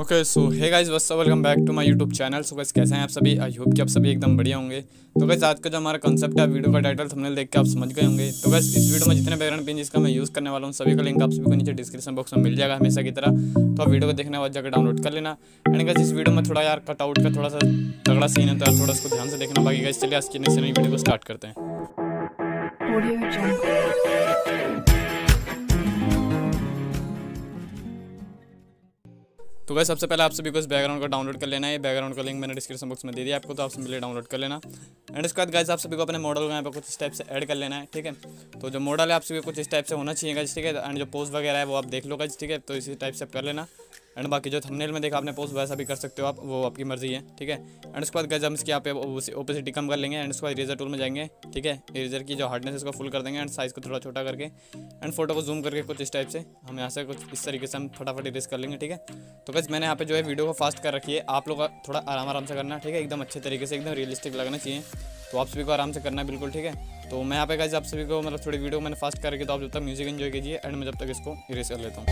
Okay so hey guys what's welcome back to my YouTube channel so guys कैसे हैं आप सभी? I hope कि आप सभी एकदम बढ़िया होंगे। तो गाइस आज का जो हमारा कंसेप्ट है वीडियो का टाइटल थंबनेल देख के आप समझ गए होंगे। तो गाइस इस वीडियो में जितने बैकग्राउंड पिन जिसका मैं यूज़ करने वाला हूँ, सभी का लिंक आप सभी को नीचे डिस्क्रिप्शन बॉक्स में मिल जाएगा हमेशा की तरह। तो आप वीडियो को देखने बाद जाकर डाउनलोड कर लेना। एंड गाइस इस वीडियो में थोड़ा यार कटआउट का थोड़ा सा तगड़ा सीन है तो थोड़ा उसको ध्यान से देखना। बाकी गाइस चलिए आज की नेक्स्ट वीडियो को स्टार्ट करते हैं। तो गाइस सबसे पहले आप सभी को इस बैकग्राउंड का डाउनलोड कर लेना है। बैकग्राउंड का लिंक मैंने डिस्क्रिप्शन बॉक्स में दे दिया आपको तो आप सभी डाउनलोड कर लेना। एंड इसके बाद गाइस आप सभी को अपने मॉडल को यहाँ पर कुछ इस टाइप से एड कर लेना है, ठीक है? तो जो मॉडल है, आप सभी को कुछ इस टाइप से होना चाहिए गाइज़ ठीक है? एंड जो पोस्ट वगैरह है, वो आप देख लो गाइस ठीक है? तो इसी टाइप से आप कर लेना। एंड बाकी जो थंबनेल में देखा आपने पोस्ट वैसा भी कर सकते हो आप, वो आपकी मर्ज़ी है, ठीक है? एंड उसके बाद गज हम इसकी यहाँ पे ओपेसिटी कम कर लेंगे एंड उसके बाद इरेजर टूल में जाएँगे, ठीक है? इरेजर की जो हार्डनेस उसको फुल कर देंगे एंड साइज़ को थोड़ा छोटा करके एंड फ़ोटो को जूम करके कुछ इस टाइप से, हम यहाँ से कुछ इस तरीके से हम फटाफट इरेज कर लेंगे, ठीक है? तो गज मैंने यहाँ पे जो है वीडियो को फास्ट कर रखी है, आप लोग थोड़ा आराम आराम से करना, ठीक है? एकदम अच्छे तरीके से, एकदम रियलिस्टिक लगना चाहिए तो आप सभी को आराम से करना बिल्कुल, ठीक है? तो मैं यहाँ पे गाइज़ आप सभी को मतलब थोड़ी वीडियो मैंने फास्ट करके तो आप जब तक म्यूज़िक एंजॉय कीजिए एंड मैं जब तक इसको इरेज कर लेता हूँ।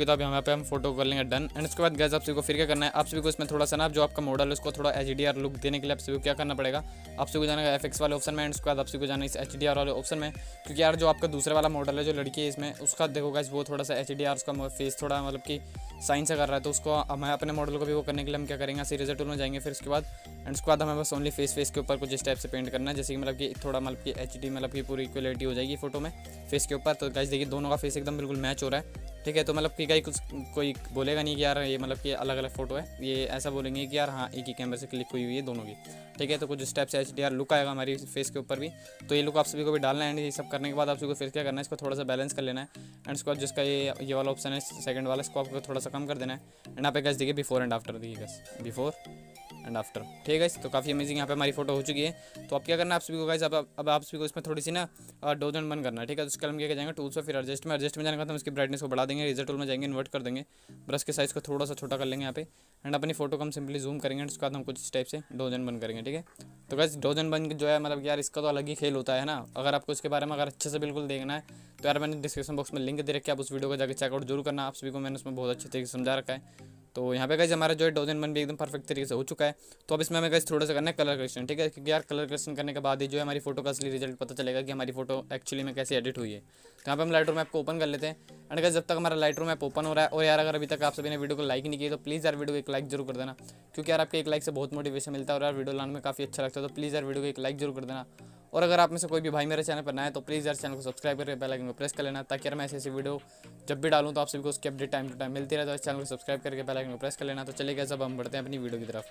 चुकी था अभी यहाँ पे हम फ़ोटो कर लेंगे डन एंड उसके बाद गैस आप सभी को फिर क्या करना है? आप सभी को इसमें थोड़ा सा ना, जो आपका मॉडल है, उसको थोड़ा एचडीआर लुक देने के लिए आप सभी को क्या करना पड़ेगा? आप सभी को जाना है एफ़ वाले ऑप्शन में एंड उसके बाद आप सभी को जाना है इस एच वाले ऑप्शन में। क्योंकि यार, जो आपका दूसरे वाला मॉडल है, जो लड़की है इसमें, उसका देखो गैस वो थोड़ा सा एचडीआर उसका फेस थोड़ा मतलब कि साइन से कर रहा है तो उसको हमें अपने मॉडल को भी वो करने के लिए हम क्या करेंगे? सीरीज़ टूल में जाएँगे फिर उसके बाद। एंड उसके बाद हमें बस ओनली फेस फेस के ऊपर कुछ इस टाइप से पेंट करना है, जैसे कि मतलब कि थोड़ा मतलब कि एच मतलब कि पूरी इक्वलिटी हो जाएगी फ़ोटो में फेस के ऊपर। तो गाइस देखिए, दोनों का फेस एकदम बिल्कुल मैच हो रहा है। ठीक है तो मतलब कि कहीं कुछ, कोई बोलेगा नहीं कि यार ये मतलब कि अलग अलग फ़ोटो है। ये ऐसा बोलेंगे कि यार हाँ एक ही कैमरे से क्लिक हुई हुई है दोनों की। ठीक है तो कुछ स्टेप से एच डी आर लुक आएगा हमारी फेस के ऊपर भी। तो ये लुक आप सभी को भी डालना है एंड ये सब करने के बाद आप सभी को फिर क्या करना है, इसको थोड़ा सा बैलेंस कर लेना है। एंड बाद जिसका ये ये वाला ऑप्शन है सेकंड वाला, इसको आपको थोड़ा सा कम कर देना है। एंड आप एक गैस देखिए बिफोर एंड आफ्टर देखिए गैस बिफोर एंड आफ्टर ठीक है तो काफ़ी अमेजिंग यहाँ पे हमारी फ़ोटो हो चुकी है। तो अब क्या करना आप सभी को गाइस अब अब आप सभी को इसमें थोड़ी सी ना डोजन बन करना ठीक है तो उसके हम क्या जाएँगे? टूल्स में फिर एडजस्ट में एडजस्ट में जाने का हम इसकी ब्राइटनेस को बढ़ा देंगे। रिज़ल्ट टूल में जाएँगे इन्वर्ट कर देंगे। ब्रश के साइज़ को थोड़ा सा छोटा कर लेंगे यहाँ पे। एंड अपनी फ़ोटो को हम सिंपली जूम करेंगे उसके बाद हम कुछ इस टाइप से डोजन बन करेंगे। ठीक है? तो गैस डोजन बन जो है मतलब यार इसका तो अलग ही खेल होता है ना। अगर आपको इसके बारे में अगर अच्छे से बिल्कुल देखना है तो यार मैंने डिस्क्रिप्शन बॉक्स में लिंक दे रखा आप उस वीडियो को जाकर चेकआउट ज़रूर करना। आप सभी को मैंने उसमें बहुत अच्छे तरीके से समझा रखा है। तो यहाँ पे गाइज़ हमारा जो है डोजन बन भी एकदम परफेक्ट तरीके से हो चुका है। तो अब इसमें हमें गाइज़ थोड़ा सा करना है कलर करेक्शन ठीक है? क्योंकि यार कलर करेक्शन करने के बाद ही जो है हमारी फ़ोटो का असली रिज़ल्ट पता चलेगा कि हमारी फ़ोटो एक्चुअली में कैसे एडिट हुई है। तो यहाँ पे हम लाइट रूम ऐप को ओपन कर लेते हैं। एंड गाइज़ जब तक हमारा लाइट रूम ऐप ओपन हो रहा है, और यार अगर अभी तक आप सभी ने वीडियो को लाइक नहीं किया तो प्लीज़ यार वीडियो को एक लाइक ज़रूर कर देना। क्योंकि यार आपके एक लाइक से बहुत मोटिवेशन मिलता है, और यार वीडियो लाने में काफ़ी अच्छा लगता है तो प्लीज़ यार वीडियो को एक लाइक ज़रूर कर देना। और अगर आप में से कोई भी भाई मेरे चैनल पर नया है तो प्लीज़ यार चैनल को सब्सक्राइब करके बेल को प्रेस कर लेना, ताकि यार मैं ऐसी ऐसी वीडियो जब भी डालूँ तो आप सभी को उसकी अपडेट टाइम टू टाइम मिलती रहे तो इस चैनल को सब्सक्राइब करके बेल को प्रेस कर लेना। तो चलिए सब हम बढ़ते हैं अपनी वीडियो की तरफ़।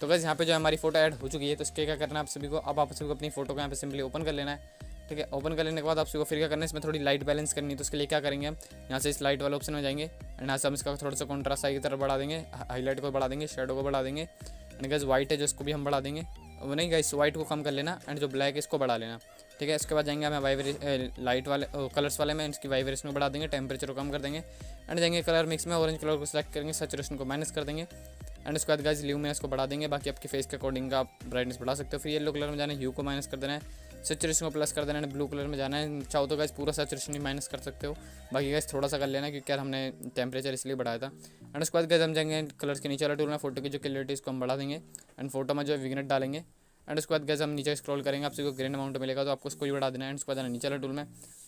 तो गैस यहाँ पे जो हमारी फ़ोटो ऐड हो चुकी है तो इसके क्या करना आप सभी को? अब आप सभी को अपनी फ़ोटो को यहाँ पे सिंपली ओपन कर लेना है, ठीक है? ओपन कर लेने के बाद आप सभी को फिर क्या करना है, इसमें थोड़ी लाइट बैलेंस करनी है तो उसके लिए क्या करेंगे हम? यहाँ से इस लाइट वाले ऑप्शन में जाएँगे एंड यहाँ से हम इसका थोड़ा सा कॉन्ट्रास्ट आई की तरफ़ बढ़ा देंगे हाईलाइट को बढ़ा देंगे शेडो को बढ़ा देंगे एंड गैस वाइट है जो इसको भी हम बढ़ा देंगे। वो नहीं गाइस वाइट को कम कर लेना एंड जो ब्लैक है, इसको बढ़ा लेना। ठीक है, इसके बाद जाएँगे हमें वाइब्रेस लाइट वाले कलर्स वाले में, इसकी वाइब्रेशन को बढ़ा देंगे टेम्परेचर को कम कर देंगे एंड जाएँगे कलर मिक्स में ऑरेंज कलर को सिलेक्ट करेंगे सेचुरेशन को माइनस कर देंगे एंड उसके बाद गाइज़ ल्यू में इसको बढ़ा देंगे, बाकी आपके फेस के अकॉर्डिंग आप ब्राइटनेस बढ़ा सकते हो। फिर येलो कलर में जाना ह्यू को माइनस कर देना है। सेचुरेशन को प्लस कर देना है ब्लू कलर में जाना है। चाहो तो गाइज़ पूरा सेचुरेशन भी माइनस कर सकते हो। बाकी गाइज़ थोड़ा सा कर लेना क्योंकि यार हमने टेम्परेचर इसलिए बढ़ाया था। एंड उसके बाद गाइज़ हम जाएँगे कलर्स के नीचे वाला टूल में फ़ोटो की जो क्लियरिटी इसको हम बढ़ा देंगे। एंड फ़ोटो में जो विगनेट डालेंगे। एंड उसके बाद गैस हम नीचे स्क्रॉल करेंगे, आपसे को ग्रेन अमाउंट मिलेगा तो आपको उसको भी बढ़ा देना है। एंड उसके बाद नीचे वाला टूल में।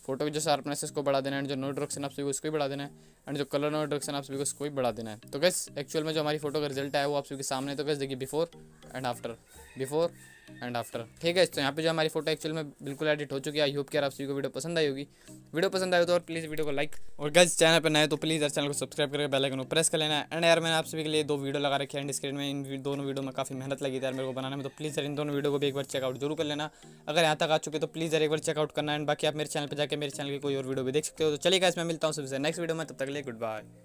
फ़ोटो की जो शार्पनेस है, उसको बढ़ा देना है। जो नो डायरेक्शन आप सभी को उसको भी बढ़ा देना है। एंड जो कलर नो डायरेक्शन आप सभी को उसको भी बढ़ा देना है। तो गैस एक्चुअल में जो हमारी फ़ोटो का रिज़ल्ट आया, वो आप सभी के सामने तो गैस देखिए before and after before and after ठीक है तो यहाँ पे जो हमारी फ़ोटो एक्चुअल में बिल्कुल एडिट हो चुकी है। आई होप कि आप सभी को वीडियो पसंद आई होगी। वीडियो पसंद आए तो और प्लीज़ वीडियो को लाइक और गैस चैनल पर नए तो प्लीज़ यार चैनल को सब्सक्राइब करके बेल आइकन को प्रेस कर लेना। एंड यार मैंने आप सभी के लिए दो वीडियो लगा रखे हैं। स्क्रीन में इन दोनों वीडियो में काफ़ी मेहनत लगी थी यार मेरे को बनाने में। तो प्लीज़ यार इन दोनों वीडियो को भी एक बार चेकआउट ज़रूर कर लेना। अगर यहाँ तक आ चुके तो प्लीज़ यार एक बार चेकआउट करना। एंड बाकी आप मेरे चैनल पर जाकर मेरे चैनल की कोई और वीडियो भी देख सकते हो। तो चलिए गाइस मैं मिलता हूँ सबसे नेक्स्ट वीडियो में। तब तक लिए गुड बाय